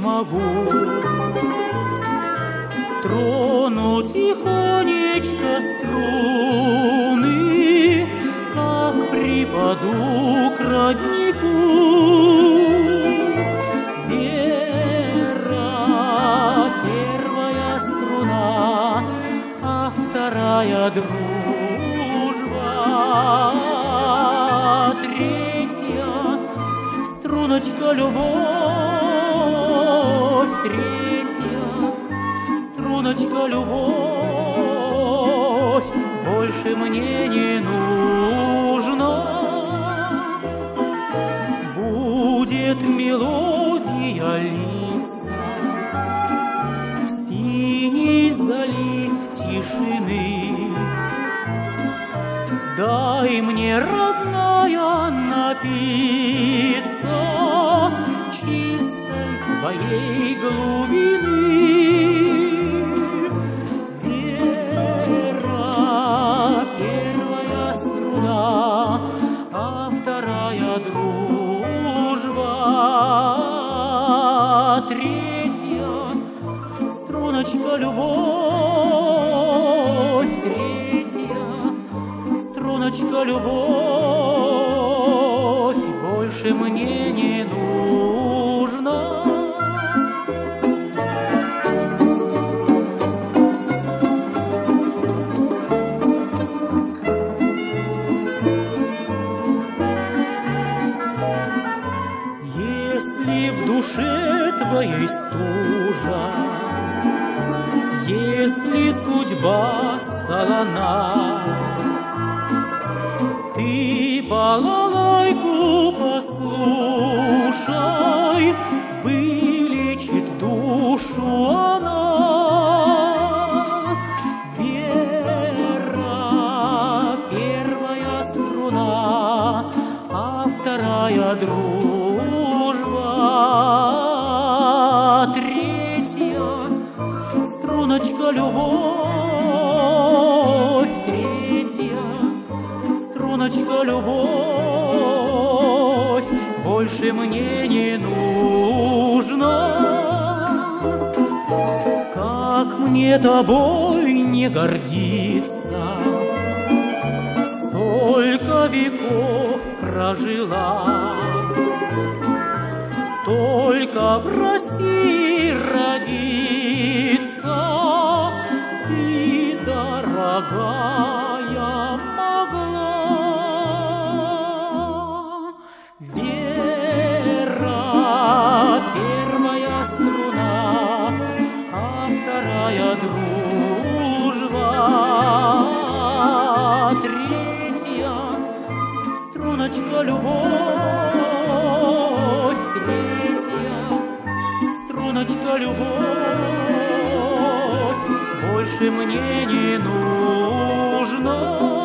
могу. Трону тихонечко струны, как припаду к роднику. Вера, первая струна, а вторая дружба, третья струночка любовь, третья струночка любовь, больше мне не нужна. Будет мелодия литься в синий залив тишины. Дай мне, родная, напиться чистой твоей глубины. Вера, первая струна, а вторая дружба, третья струночка любовь, третья струночка любовь, Если в душе твоей стужа, если судьба солона, ты балалайку послушай, вылечит душу она. Вера, первая струна, а вторая дружба, третья струночка любовь, третья струночка любовь, больше мне не нужна. Как мне тобой не гордиться, столько веков прожила. Только в России родиться ты, дорогая, могла. Вера, первая струна, а вторая дружба, третья струночка любовь, Леночка, любовь, больше мне не нужна.